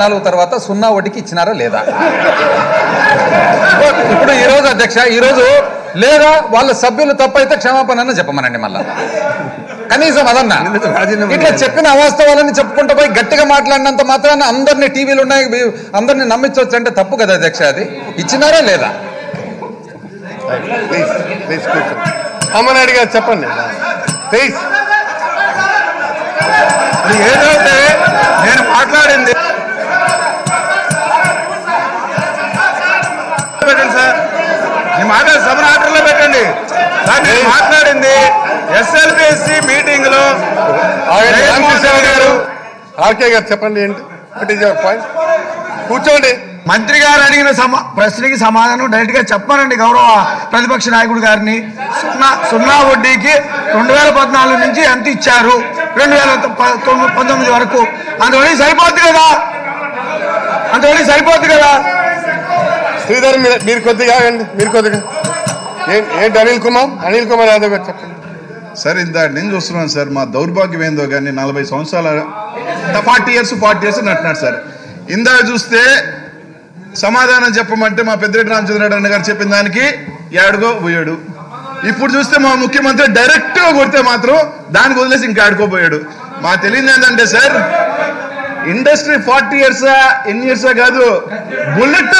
నాలుగు తర్వాత సున్నా ఒకటికి ఇచ్చినారా లేదా? ఇప్పుడు ఈ రోజు అధ్యక్ష ఈ రోజు లేదా వాళ్ళ సభ్యులు తప్పైతే క్షమాపణ అన్న చెప్పమనండి మళ్ళా. కనీసం అదన్నా. ఇట్లా చెప్పిన అవాస్తవాలని చెప్పుకుంటూ పోయి గట్టిగా మాట్లాడినంత మాత్రాన అందరినీ టీవీలు ఉన్నాయి అందరినీ నమ్మించవచ్చు అంటే తప్పు కదా అధ్యక్ష అది. ఇచ్చినారా లేదా? ప్లీజ్ ప్లీజ్ కూర్చో. అమ్మనాయుడు గారు చెప్పండి. ప్లీజ్ ఏదైతే నేను మాట్లాడింది నేను మాట్లాడింది ఎస్ఎల్బిఎస్సి మీటింగ్లో గారు. ఆర్కే గారు చెప్పండి ఏంటి? పాయింట్ కూర్చోండి. మంత్రి గారు అడిగిన సమా ప్రశ్నకి సమాధానం డైరెక్ట్గా చెప్పానండి గౌరవ ప్రతిపక్ష నాయకుడు గారిని. సున్నా సున్నా వడ్డీకి రెండు వేల పద్నాలుగు నుంచి ఎంత ఇచ్చారు? రెండు వేల పంతొమ్మిది వరకు. అందువల్ల సరిపోద్ది కదా? అందువల్ల సరిపోద్ది కదా? శ్రీధర్ మీరు కొద్దిగా మీరు కొద్దిగా. ఏంటి అనిల్ కుమార్? అనిల్ కుమార్ యాదవ్ గారు చెప్పండి. సార్ ఇంత నేను చూస్తున్నాను సార్ మా దౌర్భాగ్యం ఏందో కానీ నలభై సంవత్సరాల ఫార్టీ ఇయర్స్ ఫార్టీ ఇయర్స్ అంటున్నాడు సార్. ఇందా చూస్తే సమాధానం చెప్పమంటే మా పెద్దిరెడ్డి రామచంద్రరెడ్డి అన్న గారు చెప్పిన దానికి ఏడుగో పోయాడు. ఇప్పుడు చూస్తే మా ముఖ్యమంత్రి డైరెక్ట్గా కొడితే మాత్రం దానికి వదిలేసి ఇంకా ఆడుకోపోయాడు మా తెలియదు ఏంటంటే సార్ ఇండస్ట్రీ ఫార్టీ ఇయర్స్ ఎన్ని ఇయర్స్ కాదు బుల్లెట్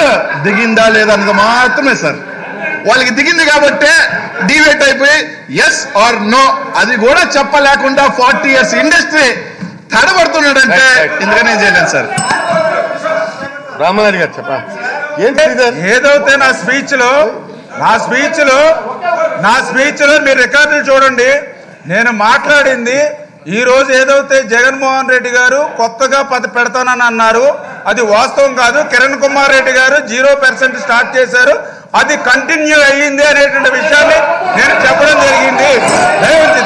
దిగిందా లేదా అన్నది మాత్రమే సార్. వాళ్ళకి దిగింది కాబట్టి డివేట్ అయిపోయి ఎస్ ఆర్ నో అది కూడా చెప్పలేకుండా ఫార్టీ ఇయర్స్ ఇండస్ట్రీ తడబడుతున్నాడంటే. ఇందుకనే చేయలేదు సార్. రామనాయుడు గారు చెప్పా. ఏదైతే నా స్పీచ్లో నా స్పీచ్లో నా స్పీచ్లో మీరు రికార్డులు చూడండి. నేను మాట్లాడింది ఈ రోజు ఏదైతే జగన్మోహన్ రెడ్డి గారు కొత్తగా పది పెడతానని అన్నారు అది వాస్తవం కాదు. కిరణ్ కుమార్ రెడ్డి గారు జీరో పర్సెంట్ స్టార్ట్ చేశారు. అది కంటిన్యూ అయ్యింది అనేటువంటి విషయాన్ని నేను చెప్పడం జరిగింది. దయవుంచి